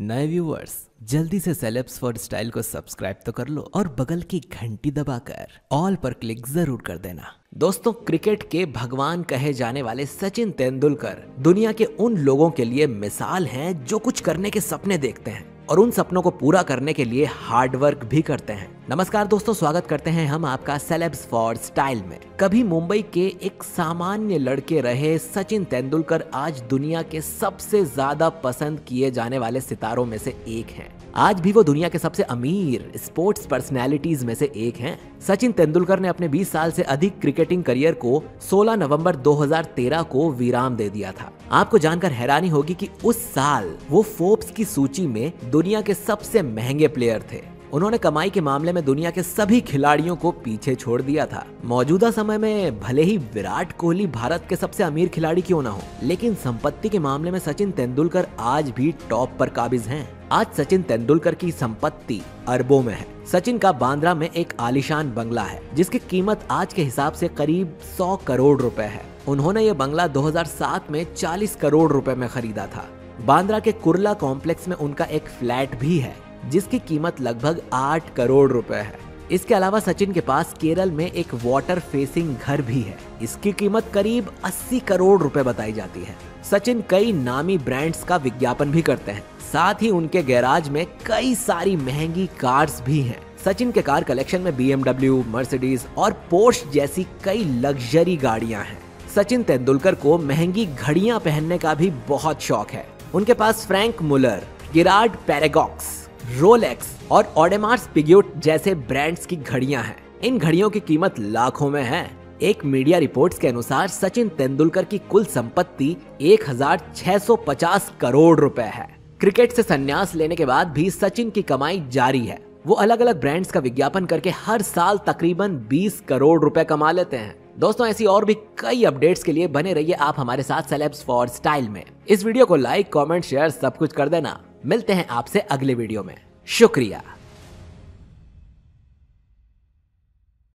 नए व्यूअर्स जल्दी से सेलेब्स फॉर स्टाइल को सब्सक्राइब तो कर लो और बगल की घंटी दबाकर ऑल पर क्लिक ज़रूर कर देना। दोस्तों क्रिकेट के भगवान कहे जाने वाले सचिन तेंदुलकर दुनिया के उन लोगों के लिए मिसाल हैं जो कुछ करने के सपने देखते हैं। और उन सपनों को पूरा करने के लिए हार्ड वर्क भी करते हैं। नमस्कार दोस्तों, स्वागत करते हैं हम आपका सेलेब्स फॉर स्टाइल में। कभी मुंबई के एक सामान्य लड़के रहे सचिन तेंदुलकर आज दुनिया के सबसे ज़्यादा पसंद किए जाने वाले सितारों में से एक हैं। आज भी वो दुनिया के सबसे अमीर स्पोर्ट्स पर्सनैलिटीज में से एक हैं। सचिन तेंदुलकर ने अपने 20 साल से अधिक क्रिकेटिंग करियर को 16 नवंबर 2013 को विराम दे दिया था। आपको जानकर हैरानी होगी कि उस साल वो फोर्ब्स की सूची में दुनिया के सबसे महँगे प्लेयर थे। उन्होंने कमाई के मामले में दुनिया के सभी खिलाड़ियों को पीछे छोड़ दिया था। मौजूदा समय में भले ही विराट कोहली भारत के सबसे अमीर खिलाड़ी क्यों ना हो, लेकिन संपत्ति के मामले में सचिन तेंदुलकर आज भी टॉप पर काबिज हैं। आज सचिन तेंदुलकर की संपत्ति अरबों में है। सचिन का बांद्रा में एक आलिशान बंगला है, जिसकी कीमत आज के हिसाब से करीब 100 करोड़ रुपए है। उन्होंने ये बंगला 2007 में 40 करोड़ रुपए में खरीदा था। बांद्रा के कुरला कॉम्प्लेक्स में उनका एक फ्लैट भी है, जिसकी कीमत लगभग आठ करोड़ रुपए है। इसके अलावा सचिन के पास केरल में एक वाटर फेसिंग घर भी है। इसकी कीमत करीब 80 करोड़ रुपए बताई जाती है। सचिन कई नामी ब्रांड्स का विज्ञापन भी करते हैं। साथ ही उनके गैराज में कई सारी महँगी कार्स भी हैं। सचिन के कार कलेक्शन में बी एमडब्ल्यू मर्सिडीज और पोर्श जैसी कई लग्जरी गाड़ियाँ हैं। सचिन तेंदुलकर को महँगी घड़ियाँ पहनने का भी बहुत शौक है। उनके पास Franck Muller Girard Perregaux, Rolex और ऑडेमार्स पिग्योट जैसे ब्रांड्स की घड़ियाँ हैं। इन घड़ियों की कीमत लाखों में है। एक मीडिया रिपोर्ट्स के अनुसार सचिन तेंदुलकर की कुल संपत्ति 1650 करोड़ रुपए है। क्रिकेट से संन्यास लेने के बाद भी सचिन की कमाई जारी है। वो अलग अलग ब्रांड्स का विज्ञापन करके हर साल तकरीबन 20 करोड़ रुपए कमा लेते हैं। दोस्तों, ऐसी और भी कई अपडेट्स के लिए बने रहिए आप हमारे साथ सेलेब्स फॉर स्टाइल में। इस वीडियो को लाइक कॉमेंट शेयर सब कुछ कर देना। मिलते हैं आपसे अगले वीडियो में। शुक्रिया।